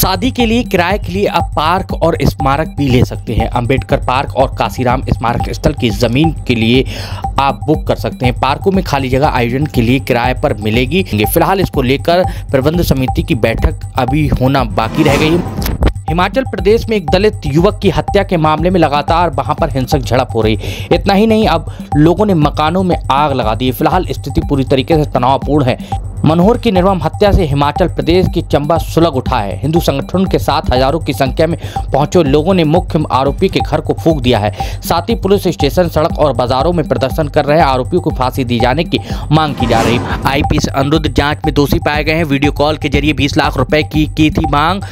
शादी के लिए किराए के लिए आप पार्क और स्मारक भी ले सकते हैं। अंबेडकर पार्क और काशीराम स्मारक स्थल की ज़मीन के लिए आप बुक कर सकते हैं। पार्कों में खाली जगह आयोजन के लिए किराए पर मिलेगी। फ़िलहाल इसको लेकर प्रबंध समिति की बैठक अभी होना बाकी रह गई हिमाचल प्रदेश में एक दलित युवक की हत्या के मामले में लगातार वहाँ पर हिंसक झड़प हो रही इतना ही नहीं, अब लोगों ने मकानों में आग लगा दी फ़िलहाल स्थिति पूरी तरीके से तनावपूर्ण है। मनोहर की निर्मम हत्या से हिमाचल प्रदेश की चंबा सुलग उठा है। हिंदू संगठन के साथ हज़ारों की संख्या में पहुँचे लोगों ने मुख्य आरोपी के घर को फूक दिया है। साथ ही पुलिस स्टेशन, सड़क और बाजारों में प्रदर्शन कर रहे आरोपियों को फांसी दी जाने की मांग की जा रही आईपीएस अनुरुद्ध जाँच में दोषी पाए गए हैं। वीडियो कॉल के ज़रिए बीस लाख रुपए की की थी मांग।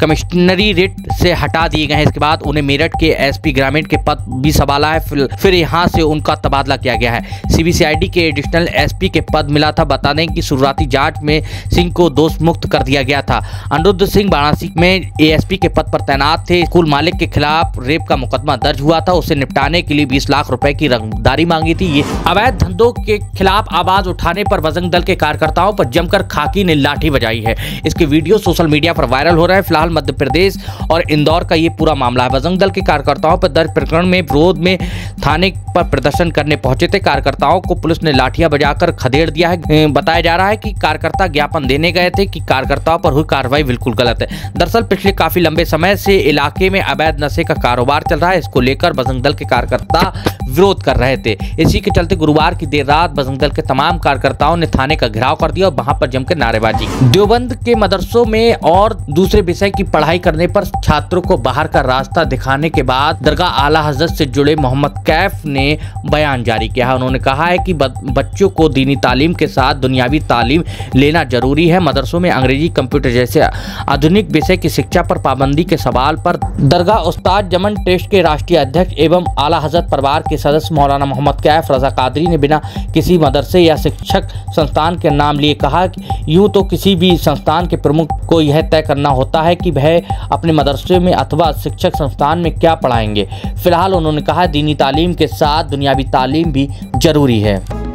कमिश्नरी रिट से हटा दिए गए हैं। इसके बाद उन्हें मेरठ के एसपी ग्रामीण के पद भी संभाला है। फिर यहाँ से उनका तबादला किया गया है। सीबीसीआईडी के एडिशनल एसपी के पद मिला था। बता दें कि शुरुआती जाँच में सिंह को दोष मुक्त कर दिया गया था। अनिरुद्ध सिंह वाराणसी में एएसपी के पद पर तैनात थे। स्कूल मालिक के खिलाफ रेप का मुकदमा दर्ज हुआ था। उसे निपटाने के लिए बीस लाख रुपए की रंगदारी मांगी थी। ये अवैध धंधों के खिलाफ आवाज़ उठाने पर बजरंग दल के कार्यकर्ताओं पर जमकर खाकी ने लाठी बजाई है। इसके वीडियो सोशल मीडिया पर वायरल हो रहे हैं। फ़िलहाल फ़िलहाल मध्य प्रदेश और इंदौर का ये पूरा मामला है। बजरंग दल के कार्यकर्ताओं पर दर्ज प्रकरण में विरोध में थाने पर प्रदर्शन करने पहुँचे थे। कार्यकर्ताओं को पुलिस ने लाठियाँ बजाकर खदेड़ दिया है। बताया जा रहा है कि कार्यकर्ता ज्ञापन देने गए थे कि कार्यकर्ताओं पर हुई कार्रवाई बिल्कुल गलत है। दरअसल पिछले काफ़ी लंबे समय से इलाके में अवैध नशे का कारोबार चल रहा है। इसको लेकर बजरंग दल के कार्यकर्ता विरोध कर रहे थे। इसी के चलते गुरुवार की देर रात बजरंग दल के तमाम कार्यकर्ताओं ने थाने का घेराव कर दिया और वहाँ पर जमकर नारेबाजी देवबंद के मदरसों में और दूसरे विषय की पढ़ाई करने पर छात्रों को बाहर का रास्ता दिखाने के बाद दरगाह आला हज़रत से जुड़े मोहम्मद कैफ ने बयान जारी किया है। उन्होंने कहा है कि बच्चों को दीनी तालीम के साथ दुनियावी तालीम लेना ज़रूरी है। मदरसों में अंग्रेज़ी कंप्यूटर जैसे आधुनिक विषय की शिक्षा पर पाबंदी के सवाल पर दरगाह उस्ताद जमन ट्रस्ट के राष्ट्रीय अध्यक्ष एवं आला हज़रत परिवार के सदस्य मौलाना मोहम्मद कैफ रजा कादरी ने बिना किसी मदरसे या शिक्षक संस्थान के नाम लिए कहा यूँ तो किसी भी संस्थान के प्रमुख को यह तय करना होता है कि वह अपने मदरसे में अथवा शिक्षक संस्थान में क्या पढ़ाएँगे? फ़िलहाल उन्होंने कहा, दीनी तालीम के साथ दुनियावी तालीम भी ज़रूरी है।